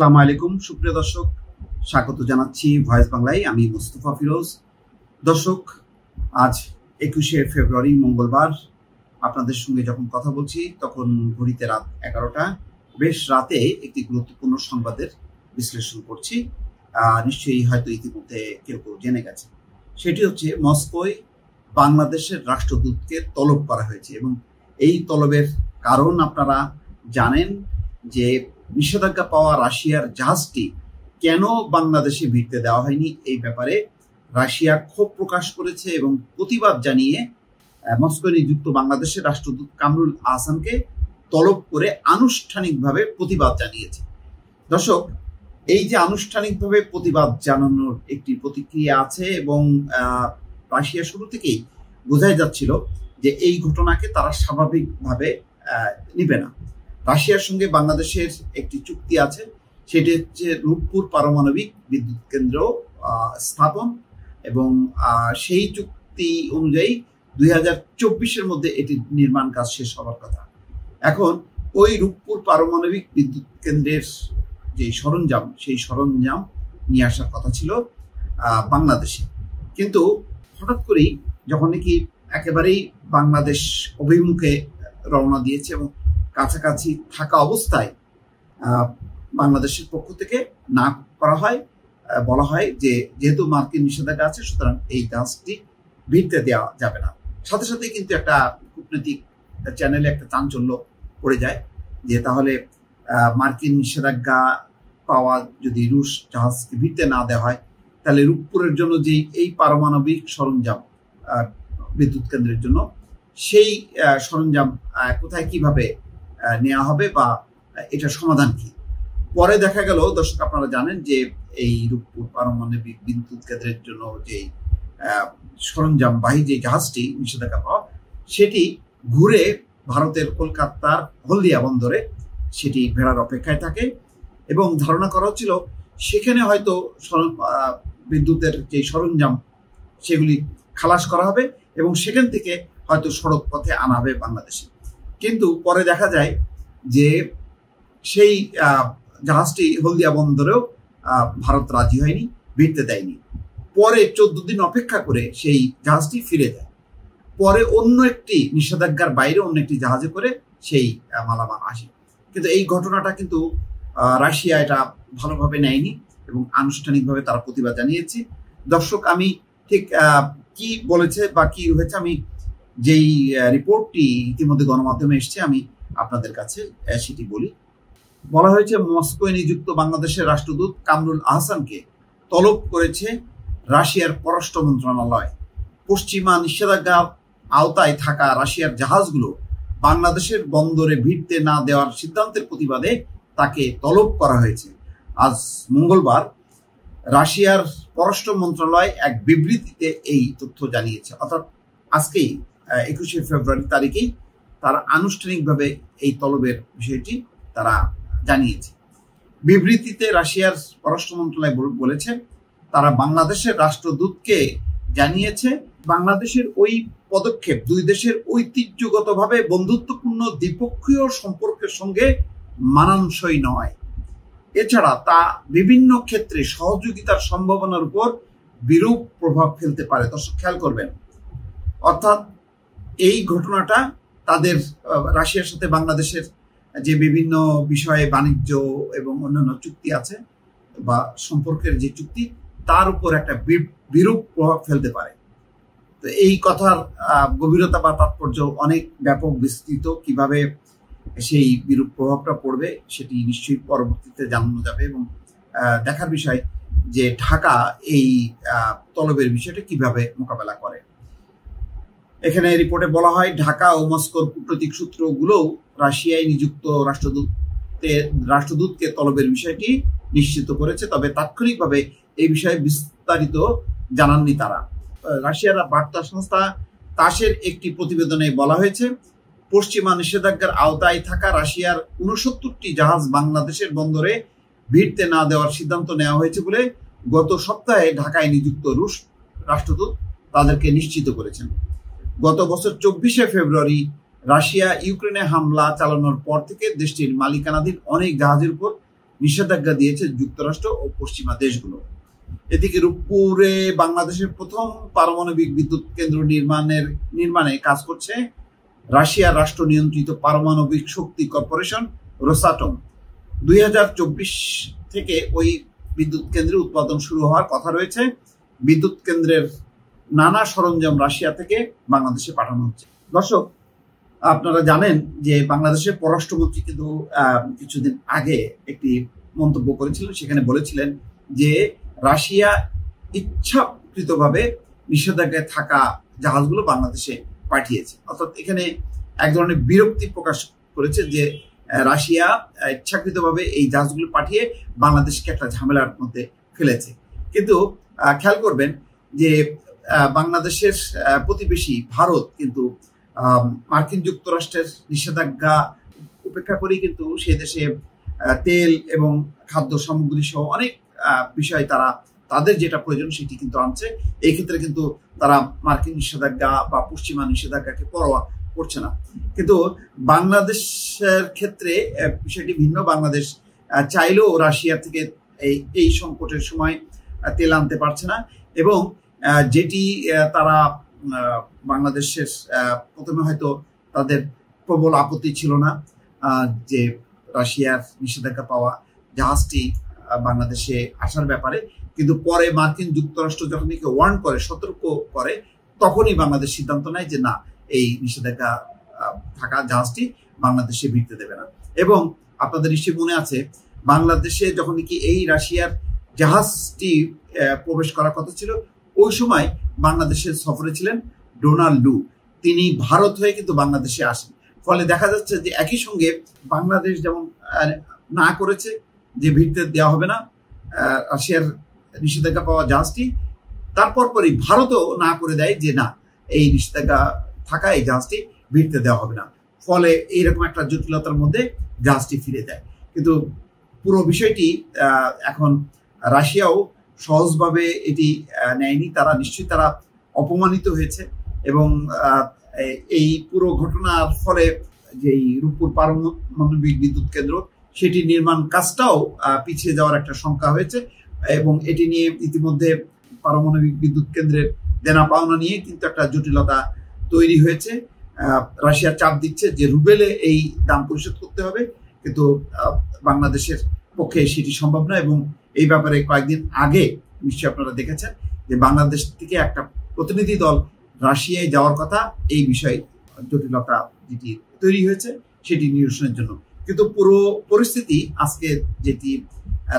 আসসালামু আলাইকুম। সুপ্রিয় দর্শক, স্বাগত জানাচ্ছি ভয়েস বাংলায়। আমি মুস্তফা ফিরোজ। দর্শক, আজ একুশে ফেব্রুয়ারি, মঙ্গলবার। আপনাদের সঙ্গে যখন কথা বলছি, তখন ঘড়িতে রাত এগারোটা। বেশ রাতে একটি গুরুত্বপূর্ণ সংবাদের বিশ্লেষণ করছি। নিশ্চয়ই হয়তো ইতিমধ্যে কেউ কেউ জেনে গেছে। সেটি হচ্ছে মস্কোয় বাংলাদেশের রাষ্ট্রদূতকে তলব করা হয়েছে এবং এই তলবের কারণ আপনারা জানেন যে নিষেধাজ্ঞা পাওয়া রাশিয়ার জাহাজটি কেন বাংলাদেশে ভিড়তে দেওয়া হয়নি এই ব্যাপারে রাশিয়া ক্ষোভ প্রকাশ করেছে এবং প্রতিবাদ জানিয়ে মস্কো নিযুক্ত বাংলাদেশের রাষ্ট্রদূত কামরুল আহসানকে তলব করে আনুষ্ঠানিকভাবে প্রতিবাদ জানিয়েছে। দর্শক, এই যে আনুষ্ঠানিকভাবে প্রতিবাদ জানানোর একটি প্রতিক্রিয়া আছে এবং রাশিয়া শুরু থেকেই বোঝাই যাচ্ছিল যে এই ঘটনাকে তারা স্বাভাবিকভাবে নিবে না। রাশিয়ার সঙ্গে বাংলাদেশের একটি চুক্তি আছে। সেটি হচ্ছে রূপপুর পারমাণবিক বিদ্যুৎ কেন্দ্র স্থাপন এবং সেই চুক্তি অনুযায়ী দুই চব্বিশের মধ্যে এটি নির্মাণ কাজ শেষ হওয়ার কথা। এখন ওই রূপপুর পারমাণবিক বিদ্যুৎ কেন্দ্রের যে সরঞ্জাম, সেই সরঞ্জাম নিয়ে আসার কথা ছিল বাংলাদেশে। কিন্তু হঠাৎ করেই যখন নাকি একেবারেই বাংলাদেশ অভিমুখে রওনা দিয়েছে এবং কাছাকাছি থাকা অবস্থায় বাংলাদেশের পক্ষ থেকে না করা হয় বলা হয় যে যেহেতু মার্কিন নিষেধাজ্ঞা আছে, সুতরাং এই জাহাজটি ভিড়তে দেওয়া যাবে না। সাথে সাথে কিন্তু একটা কূটনৈতিক চ্যানেলে একটা চাঞ্চল্য পড়ে যায় যে তাহলে মার্কিন নিষেধাজ্ঞা পাওয়া যদি রুশ জাহাজকে ভিড়তে না দেওয়া হয়, তাহলে রূপপুরের জন্য যে এই পারমাণবিক সরঞ্জাম বিদ্যুৎ কেন্দ্রের জন্য, সেই সরঞ্জাম কোথায় কীভাবে নেওয়া হবে বা এটার সমাধান কি? পরে দেখা গেল, দর্শক আপনারা জানেন যে এই রূপপুর পারমাণবিক বিদ্যুৎ কেন্দ্রের জন্য যে সরঞ্জামবাহী যে জাহাজটি, নিষেধাজ্ঞা পাওয়া, সেটি ঘুরে ভারতের কলকাতার হলদিয়া বন্দরে সেটি ভেড়ার অপেক্ষায় থাকে এবং ধারণা করা হচ্ছিল সেখানে হয়তো বিদ্যুতের যে সরঞ্জাম, সেগুলি খালাস করা হবে এবং সেখান থেকে হয়তো সড়ক পথে আনা হবে বাংলাদেশে। কিন্তু পরে দেখা যায় যে সেই জাহাজটি হলদিয়া বন্দরেও ভারত রাজি হয়নি, ভিড়তে দেয়নি। পরে চোদ্দ দিন অপেক্ষা করে সেই জাহাজটি ফিরে যায়। পরে অন্য একটি নিষেধাজ্ঞার বাইরে অন্য একটি জাহাজে করে সেই মালামাল আসে। কিন্তু এই ঘটনাটা কিন্তু রাশিয়া এটা ভালোভাবে নেয়নি এবং আনুষ্ঠানিকভাবে তারা প্রতিবাদ জানিয়েছে। দর্শক, আমি ঠিক কি বলেছে বা কি হয়েছে আমি যেই রিপোর্টটি ইতিমধ্যে গণমাধ্যমে এসছে, আমি আপনাদের কাছে সেটি বলি। বলা হয়েছে, মস্কোয় নিযুক্ত বাংলাদেশের রাষ্ট্রদূত কামরুল আহসানকে তলব করেছে রাশিয়ার পররাষ্ট্র মন্ত্রণালয়। পশ্চিমা নিষেধাজ্ঞার আওতায় থাকা রাশিয়ার জাহাজগুলো বাংলাদেশের বন্দরে ভিড়তে না দেওয়ার সিদ্ধান্তের প্রতিবাদে তাকে তলব করা হয়েছে। আজ মঙ্গলবার রাশিয়ার পররাষ্ট্র মন্ত্রণালয় এক বিবৃতিতে এই তথ্য জানিয়েছে। অর্থাৎ আজকেই একুশে ফেব্রুয়ারি তারিখেই তারা আনুষ্ঠানিকভাবে এই তলবের বিষয়টি তারা জানিয়েছে। বিবৃতিতে রাশিয়ার পররাষ্ট্র মন্ত্রণালয় বলেছে, তারা বাংলাদেশের রাষ্ট্রদূতকে জানিয়েছে, বাংলাদেশের ওই পদক্ষেপ দুই দেশের ঐতিহ্যগতভাবে বন্ধুত্বপূর্ণ দ্বিপক্ষীয় সম্পর্কের সঙ্গে মানানসই নয়। এছাড়া তা বিভিন্ন ক্ষেত্রে সহযোগিতার সম্ভাবনার উপর বিরূপ প্রভাব ফেলতে পারে। দর্শক, খেয়াল করবেন। অর্থাৎ এই ঘটনাটা তাদের রাশিয়ার সাথে বাংলাদেশের যে বিভিন্ন বিষয়ে বাণিজ্য এবং অন্যান্য চুক্তি আছে বা সম্পর্কের যে চুক্তি, তার উপর একটা বিরূপ প্রভাব ফেলতে পারে। তো এই কথার গভীরতা বা তাৎপর্য অনেক ব্যাপক বিস্তৃত। কীভাবে সেই বিরূপ প্রভাবটা পড়বে সেটি নিশ্চয়ই পরবর্তীতে জানানো যাবে এবং দেখার বিষয় যে ঢাকা এই তলবের বিষয়টা কীভাবে মোকাবেলা করে। এখানে রিপোর্টে বলা হয়, ঢাকা ও মস্কোর কূটনৈতিক সূত্রগুলোও রাশিয়ায় নিযুক্ত রাষ্ট্রদূতকে রাষ্ট্রদূতকে তলবের বিষয়টি নিশ্চিত করেছে, তবে তাৎক্ষণিকভাবে এই বিষয়ে বিস্তারিত জানাননি তারা। রাশিয়ার বার্তা সংস্থা তাসের একটি প্রতিবেদনে বলা হয়েছে, পশ্চিমা নিষেধাজ্ঞার আওতায় থাকা রাশিয়ার উনসত্তরটি জাহাজ বাংলাদেশের বন্দরে ভিড়তে না দেওয়ার সিদ্ধান্ত নেওয়া হয়েছে বলে গত সপ্তাহে ঢাকায় নিযুক্ত রুশ রাষ্ট্রদূত তাদেরকে নিশ্চিত করেছেন। গত বছর চব্বিশে ফেব্রুয়ারি রাশিয়া ইউক্রেনে হামলা চালানোর পর থেকে দেশটির মালিকানাধীন অনেক জাহাজের উপর নিষেধাজ্ঞা দিয়েছে যুক্তরাষ্ট্র ও পশ্চিমা দেশগুলো। এদিকে রূপপুরে বাংলাদেশের প্রথম পারমাণবিক বিদ্যুৎ কেন্দ্র নির্মাণের, নির্মাণে কাজ করছে রাশিয়ার রাষ্ট্র নিয়ন্ত্রিত পারমাণবিক শক্তি কর্পোরেশন রোসাটম। দুই হাজার চব্বিশ থেকে ওই বিদ্যুৎ কেন্দ্রে উৎপাদন শুরু হওয়ার কথা রয়েছে। বিদ্যুৎ কেন্দ্রের নানা সরঞ্জাম রাশিয়া থেকে বাংলাদেশে পাঠানো হচ্ছে। দর্শক, আপনারা জানেন যে বাংলাদেশের পররাষ্ট্রমন্ত্রী কিন্তু কিছুদিন আগে একটি মন্তব্য করেছিলেন। সেখানে বলেছিলেন যে রাশিয়া ইচ্ছাকৃতভাবে নিষেধাজ্ঞায় থাকা জাহাজগুলো বাংলাদেশে পাঠিয়েছে। অর্থাৎ এখানে এক ধরনের বিরক্তি প্রকাশ করেছে যে রাশিয়া ইচ্ছাকৃতভাবে এই জাহাজগুলো পাঠিয়ে বাংলাদেশকে একটা ঝামেলার মধ্যে ফেলেছে। কিন্তু খেয়াল করবেন যে বাংলাদেশের প্রতিবেশী ভারত কিন্তু মার্কিন যুক্তরাষ্ট্রের নিষেধাজ্ঞা উপেক্ষা করেই কিন্তু সে দেশে তেল এবং খাদ্য সামগ্রী সহ অনেক বিষয় তারা, তাদের যেটা প্রয়োজন সেটি কিন্তু আনছে। এই ক্ষেত্রে কিন্তু তারা মার্কিন নিষেধাজ্ঞা বা পশ্চিমা নিষেধাজ্ঞাকে পরোয়া করছে না। কিন্তু বাংলাদেশের ক্ষেত্রে বিষয়টি ভিন্ন। বাংলাদেশ চাইলেও রাশিয়া থেকে এই এই সংকটের সময় তেল আনতে পারছে না। এবং যেটি তারা বাংলাদেশের প্রথমে হয়তো তাদের প্রবল আপত্তি ছিল না যে রাশিয়ার নিষেধাজ্ঞা পাওয়া জাহাজটি বাংলাদেশে আসার ব্যাপারে। কিন্তু পরে মার্কিন যুক্তরাষ্ট্র যখন একে ওয়ার্ন করে, সতর্ক করে, তখনই বাংলাদেশ সিদ্ধান্ত নেয় যে না, এই নিষেধাজ্ঞা থাকা জাহাজটি বাংলাদেশে ভিড়তে দেবে না। এবং আপনাদের নিশ্চয়ই মনে আছে, বাংলাদেশে যখন কি এই রাশিয়ার জাহাজটি প্রবেশ করার কথা ছিল ওই সময় বাংলাদেশের সফরে ছিলেন ডোনাল্ড লু। তিনি ভারত হয়ে কিন্তু বাংলাদেশে আসেন। ফলে দেখা যাচ্ছে যে একই সঙ্গে বাংলাদেশ যেমন না করেছে, যে ভিড়তে দেওয়া হবে না রাশিয়ার নিষেধাজ্ঞা পাওয়া জাহাজটি তারপর পরই ভারতও না করে দেয় যে না, এই নিষেধাজ্ঞা থাকা এই জাহাজটি ভিড়তে দেওয়া হবে না। ফলে এইরকম একটা জটিলতার মধ্যে জাহাজটি ফিরে যায় কিন্তু পুরো বিষয়টি এখন রাশিয়াও সহজভাবে এটি নেয়নি। তারা নিশ্চয়ই তারা অপমানিত হয়েছে এবং এই পুরো ঘটনার ফলে যে রূপপুর পারমাণবিক বিদ্যুৎ কেন্দ্র, সেটি নির্মাণ কাজটাও পিছিয়ে যাওয়ার একটা শঙ্কা হয়েছে এবং এটি নিয়ে ইতিমধ্যে পারমাণবিক বিদ্যুৎ কেন্দ্রের দেনা পাওনা নিয়ে কিন্তু একটা জটিলতা তৈরি হয়েছে। রাশিয়া চাপ দিচ্ছে যে রুবেলে এই দাম পরিশোধ করতে হবে, কিন্তু বাংলাদেশের পক্ষে সেটি সম্ভব নয় এবং এই ব্যাপারে কয়েকদিন আগে নিশ্চয়ই আপনারা দেখেছেন যে বাংলাদেশ থেকে একটা প্রতিনিধি দল রাশিয়ায় যাওয়ার কথা এই বিষয়ে জটিলতা যেটি তৈরি হয়েছে সেটি নিরসনের জন্য। কিন্তু পুরো পরিস্থিতি আজকে যেটি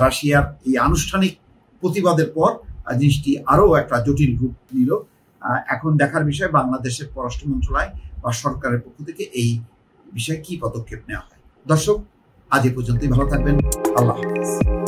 রাশিয়ার এই আনুষ্ঠানিক প্রতিবাদের পর জিনিসটি আরও একটা জটিল রূপ নিল। এখন দেখার বিষয় বাংলাদেশের পররাষ্ট্র মন্ত্রণালয় বা সরকারের পক্ষ থেকে এই বিষয়ে কি পদক্ষেপ নেওয়া হয়। দর্শক, আজ এ পর্যন্তই। ভালো থাকবেন। আল্লাহ হাফিজ।